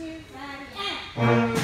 two, ready, and.